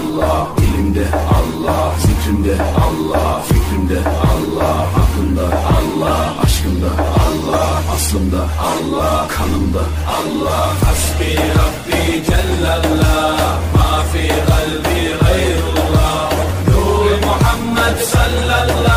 Allah Elimde Allah Zikrimde Allah Fikrimde Allah Aklımda Allah Aşkımda Allah Aslımda Allah Kanımda Allah. Hasbi Rabbi Cellallah Ma fi kalbi gayrullah Nur Muhammed sallallahu